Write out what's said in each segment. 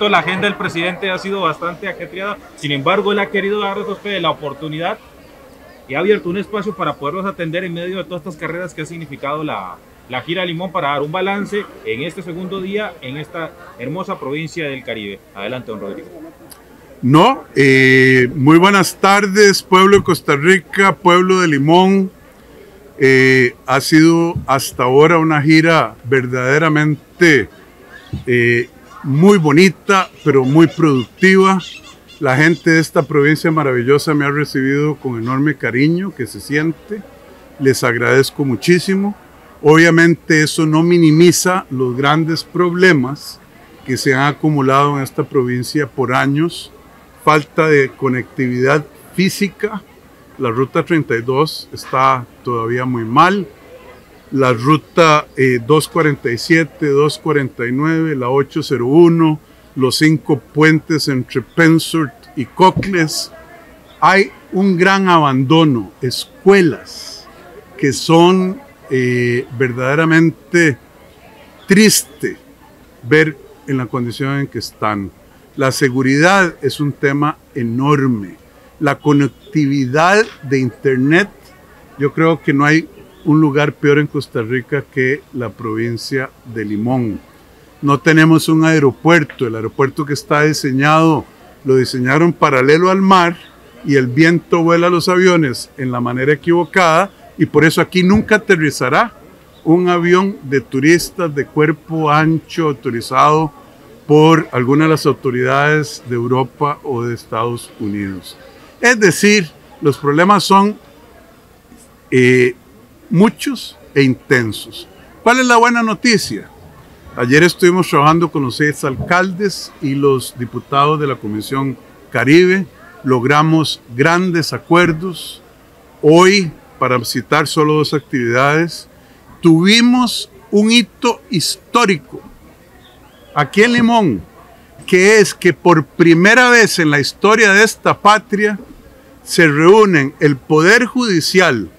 La agenda del presidente ha sido bastante ajetreada, sin embargo, él ha querido dar a ustedes la oportunidad y ha abierto un espacio para poderlos atender en medio de todas estas carreras que ha significado la, la gira Limón para dar un balance en este segundo día en esta hermosa provincia del Caribe. Adelante, don Rodrigo. No, eh, muy buenas tardes, pueblo de Costa Rica, pueblo de Limón. Eh, ha sido hasta ahora una gira verdaderamente eh, muy bonita, pero muy productiva. La gente de esta provincia maravillosa me ha recibido con enorme cariño que se siente. Les agradezco muchísimo. Obviamente eso no minimiza los grandes problemas que se han acumulado en esta provincia por años. Falta de conectividad física. La ruta 32 está todavía muy mal la ruta 247, eh, 249, la 801, los cinco puentes entre Pensort y Cocles. Hay un gran abandono, escuelas que son eh, verdaderamente triste ver en la condición en que están. La seguridad es un tema enorme. La conectividad de Internet, yo creo que no hay un lugar peor en Costa Rica que la provincia de Limón. No tenemos un aeropuerto, el aeropuerto que está diseñado lo diseñaron paralelo al mar y el viento vuela los aviones en la manera equivocada y por eso aquí nunca aterrizará un avión de turistas de cuerpo ancho autorizado por alguna de las autoridades de Europa o de Estados Unidos. Es decir, los problemas son eh, muchos e intensos. ¿Cuál es la buena noticia? Ayer estuvimos trabajando con los seis alcaldes y los diputados de la Comisión Caribe. Logramos grandes acuerdos. Hoy, para citar solo dos actividades, tuvimos un hito histórico aquí en Limón, que es que por primera vez en la historia de esta patria se reúnen el Poder Judicial,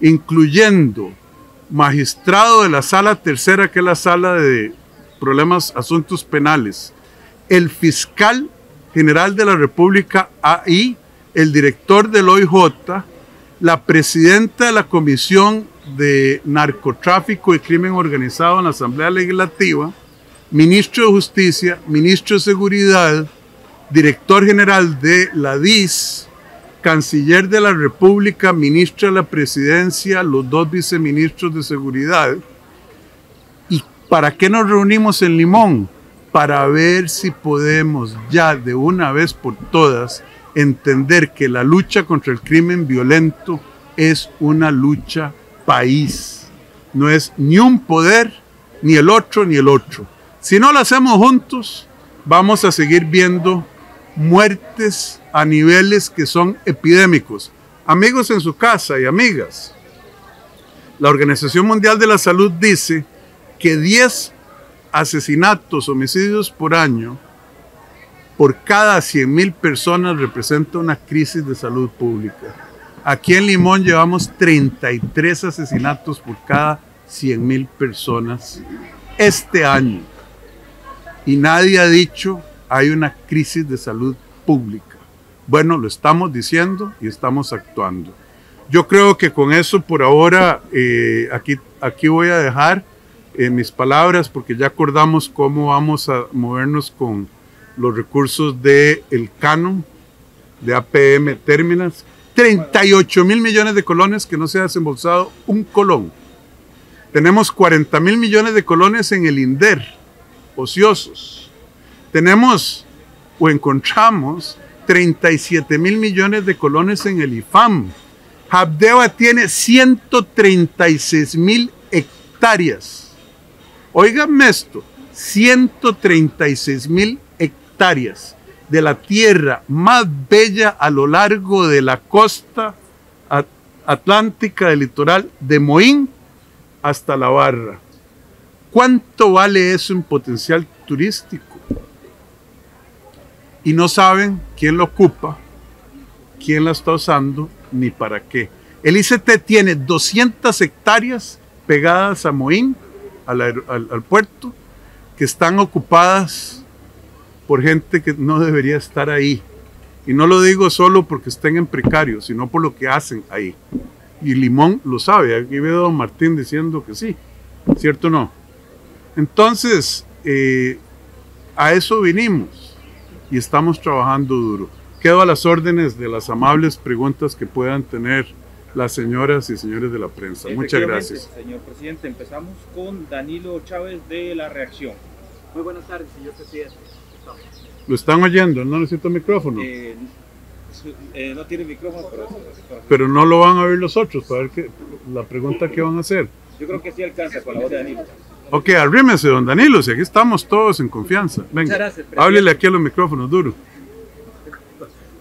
incluyendo magistrado de la sala tercera, que es la sala de problemas, asuntos penales, el fiscal general de la República ahí, el director del OIJ, la presidenta de la Comisión de Narcotráfico y Crimen Organizado en la Asamblea Legislativa, ministro de Justicia, ministro de Seguridad, director general de la DIS, canciller de la República, ministro de la Presidencia, los dos viceministros de Seguridad. ¿Y para qué nos reunimos en Limón? Para ver si podemos ya de una vez por todas entender que la lucha contra el crimen violento es una lucha país. No es ni un poder, ni el otro, ni el otro. Si no lo hacemos juntos, vamos a seguir viendo muertes a niveles que son epidémicos. Amigos en su casa y amigas, la Organización Mundial de la Salud dice que 10 asesinatos, homicidios por año, por cada 100 mil personas representa una crisis de salud pública. Aquí en Limón llevamos 33 asesinatos por cada 100 mil personas este año. Y nadie ha dicho hay una crisis de salud pública. Bueno, lo estamos diciendo y estamos actuando. Yo creo que con eso por ahora eh, aquí, aquí voy a dejar eh, mis palabras porque ya acordamos cómo vamos a movernos con los recursos del el canon de APM Terminals. 38 mil millones de colones que no se ha desembolsado un colón. Tenemos 40 mil millones de colones en el INDER, ociosos tenemos o encontramos 37 mil millones de colones en el IFAM. Habdeba tiene 136 mil hectáreas. Oiganme esto, 136 mil hectáreas de la tierra más bella a lo largo de la costa atlántica del litoral de Moín hasta la Barra. ¿Cuánto vale eso en potencial turístico? Y no saben quién lo ocupa, quién la está usando ni para qué. El ICT tiene 200 hectáreas pegadas a Moín, al, puerto, que están ocupadas por gente que no debería estar ahí. Y no lo digo solo porque estén en precario, sino por lo que hacen ahí. Y Limón lo sabe. Aquí veo a don Martín diciendo que sí. ¿Cierto o no? Entonces, eh, a eso vinimos y estamos trabajando duro. Quedo a las órdenes de las amables preguntas que puedan tener las señoras y señores de la prensa. Muchas gracias. Señor presidente, empezamos con Danilo Chávez de La Reacción. Muy buenas tardes, señor presidente. ¿Lo están oyendo? ¿No necesito micrófono? Eh, eh, no tiene micrófono, pero, pero no lo van a oír los otros para ver qué, la pregunta que van a hacer. Yo creo que sí alcanza con la voz de Danilo. Ok, arrímese, don Danilo, si aquí estamos todos en confianza. Venga, gracias, háblele aquí a los micrófonos, duro.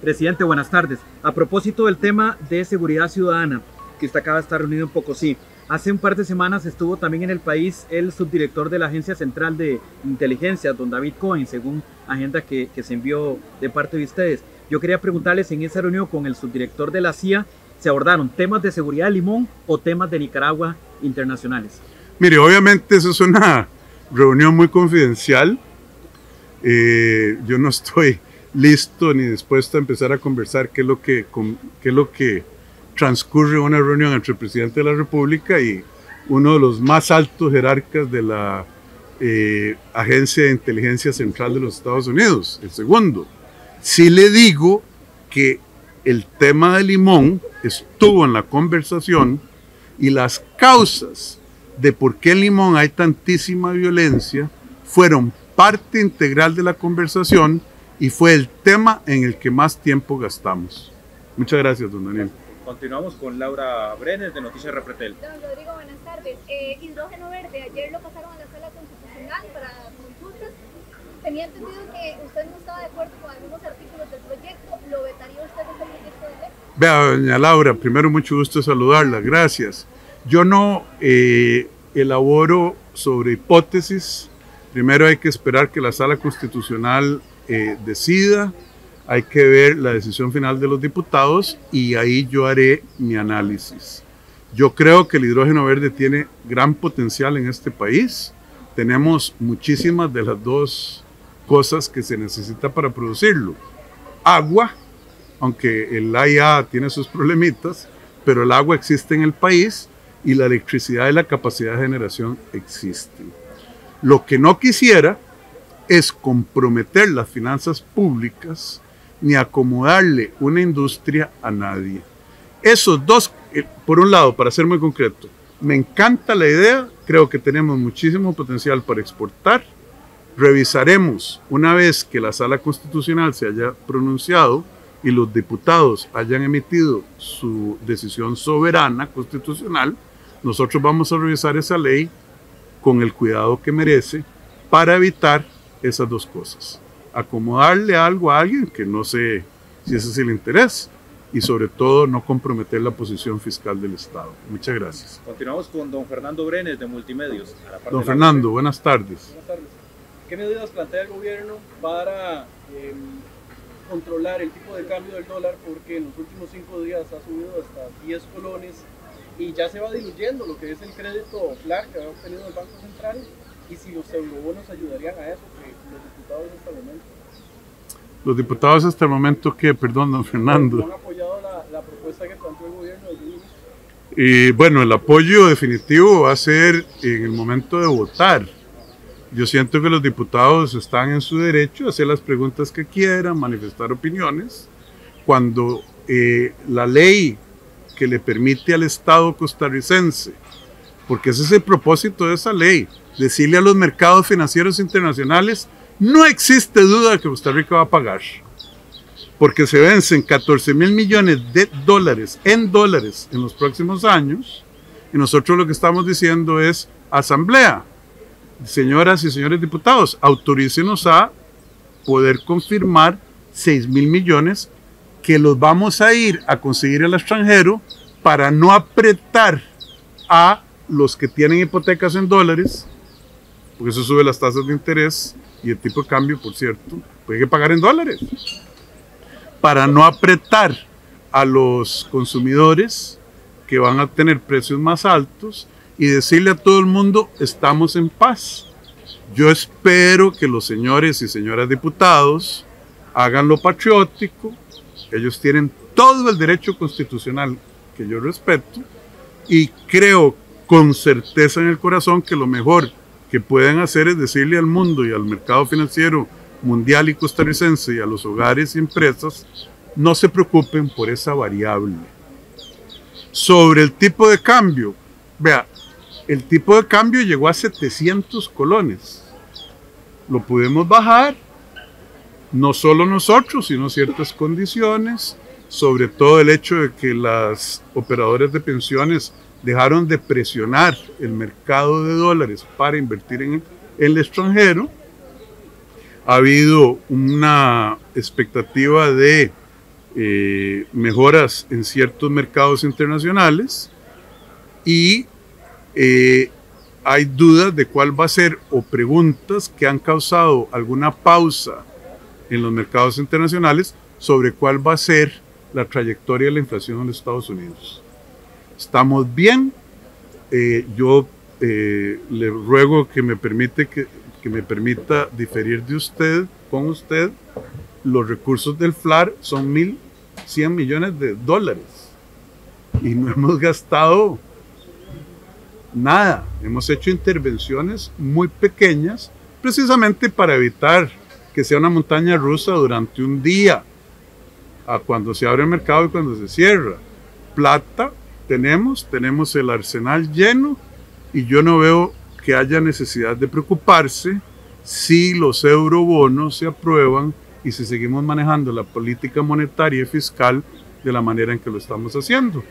Presidente, buenas tardes. A propósito del tema de seguridad ciudadana, que usted acaba de estar reunido en Pocosí, hace un par de semanas estuvo también en el país el subdirector de la Agencia Central de Inteligencia, don David Cohen, según agenda que, que se envió de parte de ustedes. Yo quería preguntarles en esa reunión con el subdirector de la CIA, ¿se abordaron temas de seguridad de Limón o temas de Nicaragua internacionales? Mire, obviamente eso es una reunión muy confidencial. Eh, yo no estoy listo ni dispuesto a empezar a conversar qué es lo que, qué es lo que transcurre una reunión entre el presidente de la República y uno de los más altos jerarcas de la eh, Agencia de Inteligencia Central de los Estados Unidos, el segundo. Sí le digo que el tema de Limón estuvo en la conversación y las causas de por qué en Limón hay tantísima violencia fueron parte integral de la conversación y fue el tema en el que más tiempo gastamos. Muchas gracias, don Daniel. Continuamos con Laura Brenes de Noticias Repretel. Don Rodrigo, buenas tardes. Eh, hidrógeno verde, ayer lo pasaron a la sala constitucional para consultas. Tenía entendido que usted no estaba de acuerdo con algunos artículos del proyecto. ¿Lo vetaría usted ese proyecto de ley? Vea, doña Laura, primero mucho gusto saludarla, gracias. Yo no eh, elaboro sobre hipótesis. Primero hay que esperar que la sala constitucional eh, decida, hay que ver la decisión final de los diputados y ahí yo haré mi análisis. Yo creo que el hidrógeno verde tiene gran potencial en este país. Tenemos muchísimas de las dos cosas que se necesita para producirlo. Agua, aunque el AIA tiene sus problemitas, pero el agua existe en el país y la electricidad y la capacidad de generación existen. Lo que no quisiera es comprometer las finanzas públicas ni acomodarle una industria a nadie. Esos dos, eh, por un lado, para ser muy concreto, me encanta la idea, creo que tenemos muchísimo potencial para exportar. Revisaremos una vez que la sala constitucional se haya pronunciado y los diputados hayan emitido su decisión soberana constitucional, nosotros vamos a revisar esa ley con el cuidado que merece para evitar esas dos cosas. Acomodarle algo a alguien que no sé si ese es el interés y sobre todo no comprometer la posición fiscal del Estado. Muchas gracias. Continuamos con don Fernando Brenes de Multimedios. Don Fernando, buenas tardes. Buenas tardes. ¿Qué medidas plantea el gobierno para eh, controlar el tipo de cambio del dólar? Porque en los últimos cinco días ha subido hasta 10 colones y ya se va diluyendo lo que es el crédito FLAR que ha obtenido el Banco Central y si los eurobonos ayudarían a eso, que los diputados hasta el momento. Los diputados hasta el momento que, perdón, don Fernando. ¿Han apoyado la, la propuesta que planteó el gobierno de y bueno, el apoyo definitivo va a ser en el momento de votar. Yo siento que los diputados están en su derecho a hacer las preguntas que quieran, manifestar opiniones. Cuando eh, la ley que le permite al Estado costarricense, porque ese es el propósito de esa ley, decirle a los mercados financieros internacionales, no existe duda que Costa Rica va a pagar, porque se vencen 14 mil millones de dólares en dólares en los próximos años, y nosotros lo que estamos diciendo es, asamblea, señoras y señores diputados, autorícenos a poder confirmar 6 mil millones que los vamos a ir a conseguir el extranjero para no apretar a los que tienen hipotecas en dólares, porque eso sube las tasas de interés y el tipo de cambio, por cierto, puede que pagar en dólares, para no apretar a los consumidores que van a tener precios más altos y decirle a todo el mundo, estamos en paz. Yo espero que los señores y señoras diputados hagan lo patriótico. Ellos tienen todo el derecho constitucional que yo respeto y creo con certeza en el corazón que lo mejor que pueden hacer es decirle al mundo y al mercado financiero mundial y costarricense y a los hogares y empresas, no se preocupen por esa variable. Sobre el tipo de cambio, vea, el tipo de cambio llegó a 700 colones. Lo pudimos bajar, no solo nosotros, sino ciertas condiciones, sobre todo el hecho de que las operadoras de pensiones dejaron de presionar el mercado de dólares para invertir en el extranjero. Ha habido una expectativa de eh, mejoras en ciertos mercados internacionales y eh, hay dudas de cuál va a ser o preguntas que han causado alguna pausa en los mercados internacionales sobre cuál va a ser la trayectoria de la inflación en los Estados Unidos. Estamos bien. Eh, yo eh, le ruego que me, permite que, que, me permita diferir de usted, con usted. Los recursos del FLAR son 1.100 millones de dólares y no hemos gastado nada. Hemos hecho intervenciones muy pequeñas precisamente para evitar que sea una montaña rusa durante un día, a cuando se abre el mercado y cuando se cierra. Plata tenemos, tenemos el arsenal lleno y yo no veo que haya necesidad de preocuparse si los eurobonos se aprueban y si seguimos manejando la política monetaria y fiscal de la manera en que lo estamos haciendo.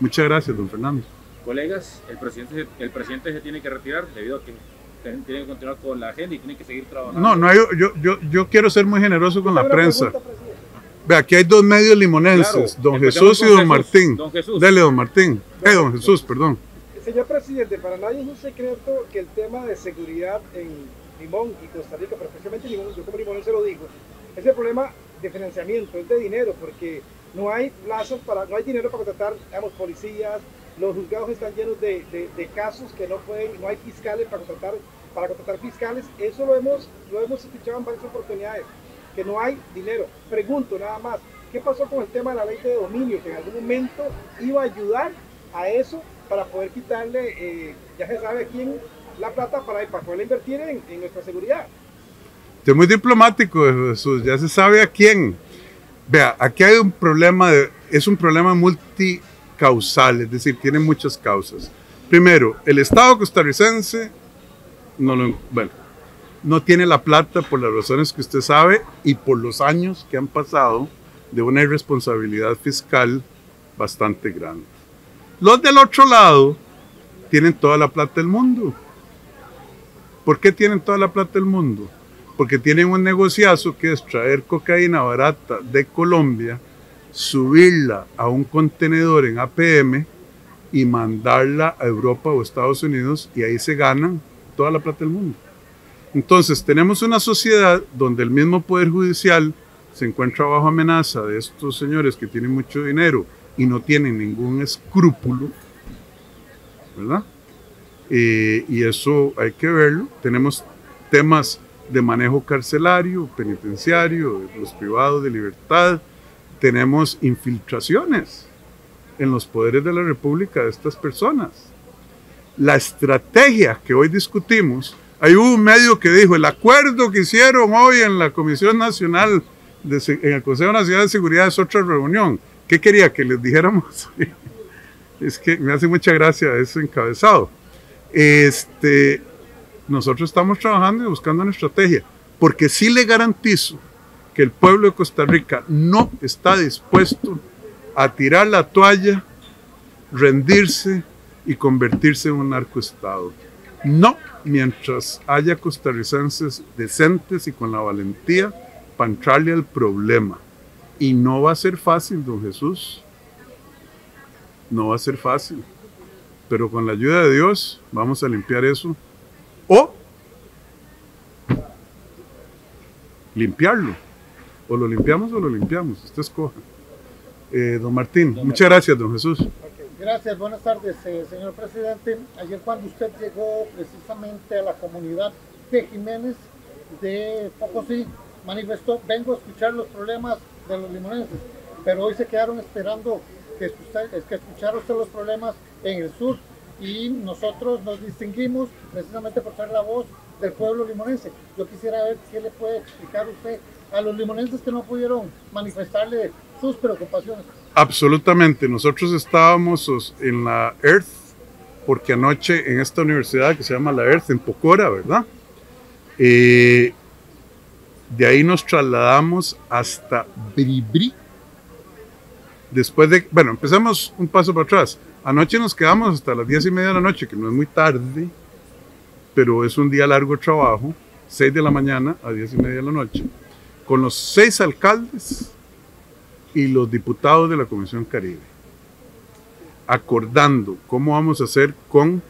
Muchas gracias, don Fernando. Colegas, el presidente, el presidente se tiene que retirar debido a que tiene que continuar con la agenda y tiene que seguir trabajando. No, no, yo, yo, yo, yo quiero ser muy generoso con la prensa. Ve, aquí hay dos medios limonenses, claro, don Jesús y don Jesús, Martín. Don Jesús. Dele, don Martín. Eh, don Jesús, perdón. Señor presidente, para nadie es un secreto que el tema de seguridad en Limón y Costa Rica, pero especialmente Limón, yo como limonense lo digo, es el problema de financiamiento, es de dinero, porque no hay plazos para, no hay dinero para contratar, digamos, policías, los juzgados están llenos de, de, de, casos que no pueden, no hay fiscales para contratar, para contratar fiscales, eso lo hemos, lo hemos escuchado en varias oportunidades que no hay dinero. Pregunto nada más, ¿qué pasó con el tema de la ley de dominio? Que en algún momento iba a ayudar a eso para poder quitarle, eh, ya se sabe quién, la plata para, poder invertir en, en nuestra seguridad. Usted es muy diplomático, Jesús, ya se sabe a quién. Vea, aquí hay un problema, de, es un problema multicausal, es decir, tiene muchas causas. Primero, el Estado costarricense, no lo, bueno, no tiene la plata por las razones que usted sabe y por los años que han pasado de una irresponsabilidad fiscal bastante grande. Los del otro lado tienen toda la plata del mundo. ¿Por qué tienen toda la plata del mundo? Porque tienen un negociazo que es traer cocaína barata de Colombia, subirla a un contenedor en APM y mandarla a Europa o Estados Unidos y ahí se ganan toda la plata del mundo. Entonces, tenemos una sociedad donde el mismo Poder Judicial se encuentra bajo amenaza de estos señores que tienen mucho dinero y no tienen ningún escrúpulo, ¿verdad? Eh, y eso hay que verlo. Tenemos temas de manejo carcelario, penitenciario, los privados de libertad. Tenemos infiltraciones en los poderes de la República de estas personas. La estrategia que hoy discutimos hay un medio que dijo, el acuerdo que hicieron hoy en la Comisión Nacional, de, en el Consejo Nacional de Seguridad es otra reunión. ¿Qué quería que les dijéramos? es que me hace mucha gracia ese encabezado. Este, nosotros estamos trabajando y buscando una estrategia, porque sí le garantizo que el pueblo de Costa Rica no está dispuesto a tirar la toalla, rendirse y convertirse en un narcoestado. No mientras haya costarricenses decentes y con la valentía para entrarle al problema. Y no va a ser fácil, don Jesús. No va a ser fácil. Pero con la ayuda de Dios vamos a limpiar eso. O limpiarlo. O lo limpiamos o lo limpiamos. Usted escoja. Eh, don Martín, muchas gracias, don Jesús. Gracias, buenas tardes, eh, señor presidente. Ayer cuando usted llegó precisamente a la comunidad de Jiménez de Pocosí manifestó, vengo a escuchar los problemas de los limonenses, pero hoy se quedaron esperando que, que escuchara usted los problemas en el sur y nosotros nos distinguimos precisamente por ser la voz del pueblo limonense. Yo quisiera ver qué le puede explicar usted a los limonenses que no pudieron manifestarle sus preocupaciones. Absolutamente, nosotros estábamos en la Earth, porque anoche en esta universidad que se llama la Earth, en Pocora, ¿verdad? Eh, de ahí nos trasladamos hasta Bribri. Después de, bueno, empezamos un paso para atrás. Anoche nos quedamos hasta las diez y media de la noche, que no es muy tarde, pero es un día largo de trabajo, 6 de la mañana a diez y media de la noche, con los seis alcaldes y los diputados de la Comisión Caribe, acordando cómo vamos a hacer con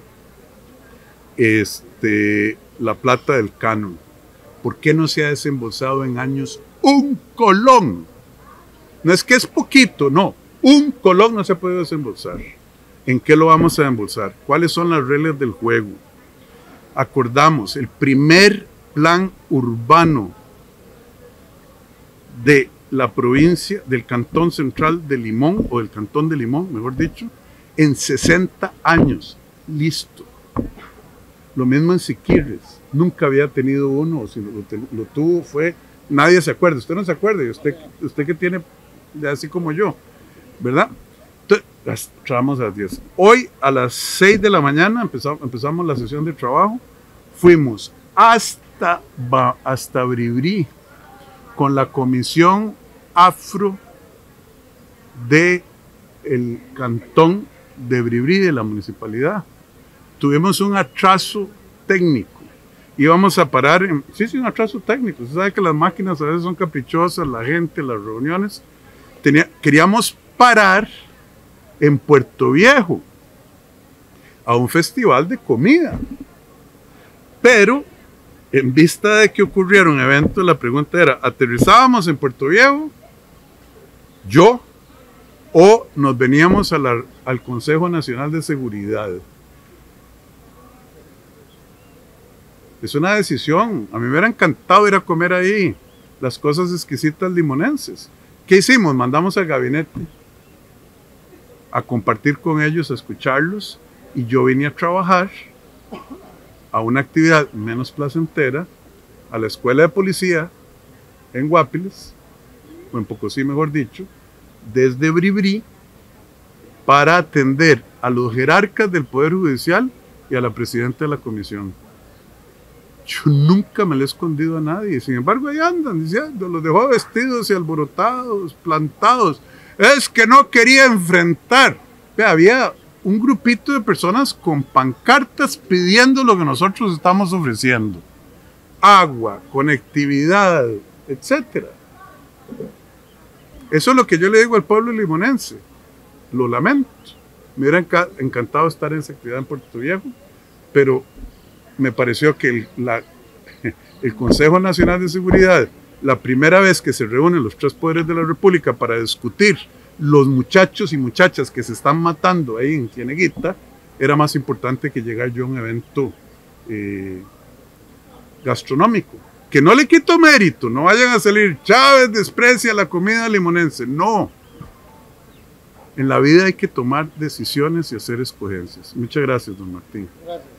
este, la plata del canon ¿Por qué no se ha desembolsado en años un colón? No es que es poquito, no. Un colón no se puede desembolsar. ¿En qué lo vamos a desembolsar? ¿Cuáles son las reglas del juego? Acordamos el primer plan urbano de la provincia, del cantón central de Limón, o del cantón de Limón, mejor dicho, en 60 años. Listo. Lo mismo en Siquirres nunca había tenido uno, si lo, tuvo fue, nadie se acuerda, usted no se acuerda, y usted, usted que tiene, así como yo, ¿verdad? Entonces, a las 10. Hoy a las 6 de la mañana empezamos, empezamos la sesión de trabajo, fuimos hasta, hasta Bribri con la comisión afro de el cantón de Bribri de la municipalidad. Tuvimos un atraso técnico íbamos a parar en, sí, sí, un atraso técnico. Usted sabe que las máquinas a veces son caprichosas, la gente, las reuniones. Tenía, queríamos parar en Puerto Viejo a un festival de comida. Pero en vista de que ocurrieron eventos, la pregunta era, ¿aterrizábamos en Puerto Viejo? Yo o nos veníamos al Consejo Nacional de Seguridad. Es una decisión. A mí me hubiera encantado ir a comer ahí las cosas exquisitas limonenses. ¿Qué hicimos? Mandamos al gabinete a compartir con ellos, a escucharlos, y yo vine a trabajar a una actividad menos placentera, a la escuela de policía en Guapiles, o en Pocosí mejor dicho, desde Bribri, para atender a los jerarcas del Poder Judicial y a la presidenta de la comisión. Yo nunca me lo he escondido a nadie. Sin embargo, ahí andan diciendo, los dejó vestidos y alborotados, plantados. Es que no quería enfrentar. había un grupito de personas con pancartas pidiendo lo que nosotros estamos ofreciendo. Agua, conectividad, etc. Eso es lo que yo le digo al pueblo limonense. Lo lamento. Me hubiera encantado estar en esa actividad en Puerto Viejo, pero me pareció que el, el Consejo Nacional de Seguridad, la primera vez que se reúnen los tres poderes de la República para discutir los muchachos y muchachas que se están matando ahí en Cieneguita, era más importante que llegar yo a un evento eh, gastronómico. Que no le quito mérito, no vayan a salir, Chávez desprecia la comida limonense, no. En la vida hay que tomar decisiones y hacer escogencias. Muchas gracias, don Martín. Gracias.